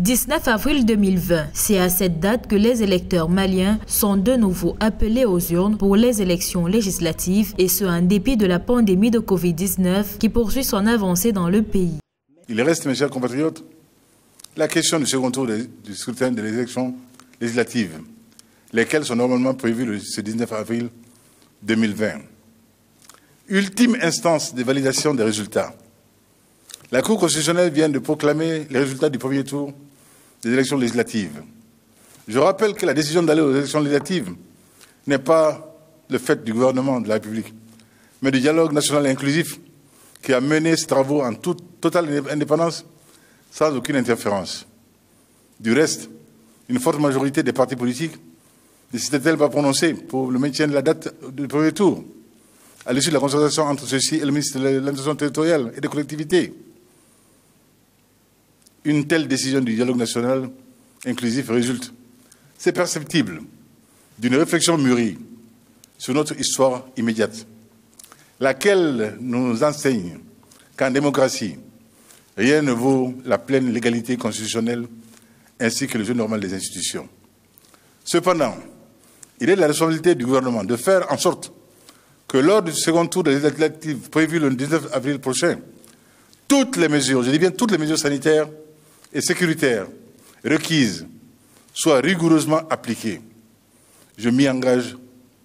19 avril 2020, c'est à cette date que les électeurs maliens sont de nouveau appelés aux urnes pour les élections législatives et ce en dépit de la pandémie de Covid-19 qui poursuit son avancée dans le pays. Il reste, mes chers compatriotes, la question du second tour du scrutin des élections législatives, lesquelles sont normalement prévues le 19 avril 2020. Ultime instance de validation des résultats. La Cour constitutionnelle vient de proclamer les résultats du premier tour des élections législatives. Je rappelle que la décision d'aller aux élections législatives n'est pas le fait du gouvernement de la République, mais du dialogue national inclusif qui a mené ses travaux en toute totale indépendance sans aucune interférence. Du reste, une forte majorité des partis politiques ne s'était-elle pas prononcée pour le maintien de la date du premier tour, à l'issue de la concertation entre ceux-ci et le ministre de l'administration territoriale et des collectivités? Une telle décision du dialogue national inclusif résulte, c'est perceptible, d'une réflexion mûrie sur notre histoire immédiate, laquelle nous enseigne qu'en démocratie, rien ne vaut la pleine légalité constitutionnelle ainsi que le jeu normal des institutions. Cependant, il est de la responsabilité du gouvernement de faire en sorte que lors du second tour des législatives prévu le 19 avril prochain, toutes les mesures, je dis bien toutes les mesures sanitaires et sécuritaires requises soient rigoureusement appliquées. Je m'y engage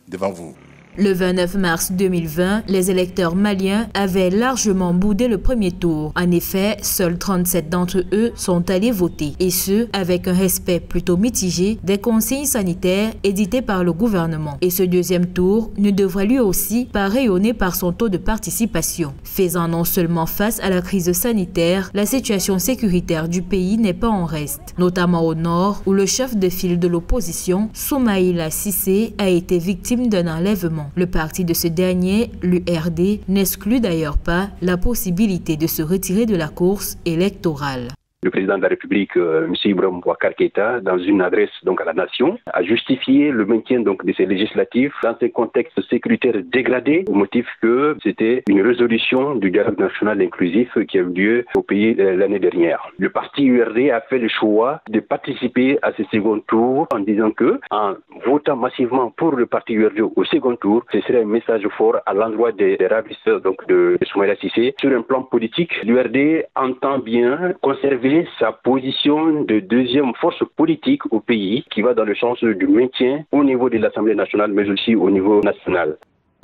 devant vous. Le 29 mars 2020, les électeurs maliens avaient largement boudé le premier tour. En effet, seuls 37 d'entre eux sont allés voter, et ce, avec un respect plutôt mitigé des consignes sanitaires éditées par le gouvernement. Et ce deuxième tour ne devrait lui aussi pas rayonner par son taux de participation. Faisant non seulement face à la crise sanitaire, la situation sécuritaire du pays n'est pas en reste, notamment au nord, où le chef de file de l'opposition, Soumaïla Sissé, a été victime d'un enlèvement. Le parti de ce dernier, l'URD, n'exclut d'ailleurs pas la possibilité de se retirer de la course électorale le président de la République, euh, M. Ibrahim Bouakar Keïta, dans une adresse donc à la nation, a justifié le maintien donc de ces législatifs dans un contexte sécuritaire dégradé au motif que c'était une résolution du dialogue national inclusif qui a eu lieu au pays euh, l'année dernière. Le parti URD a fait le choix de participer à ce second tour en disant que en votant massivement pour le parti URD au second tour, ce serait un message fort à l'endroit des, ravisseurs donc de, de Soumaïla Sissé. Sur un plan politique, l'URD entend bien conserver sa position de deuxième force politique au pays qui va dans le sens du maintien au niveau de l'Assemblée nationale mais aussi au niveau national.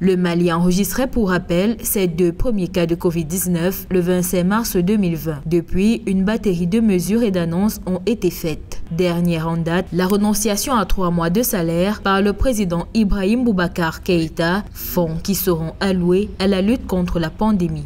Le Mali enregistrait pour rappel ses deux premiers cas de Covid-19 le 25 mars 2020. Depuis, une batterie de mesures et d'annonces ont été faites. Dernière en date, la renonciation à trois mois de salaire par le président Ibrahim Boubacar Keïta, fonds qui seront alloués à la lutte contre la pandémie.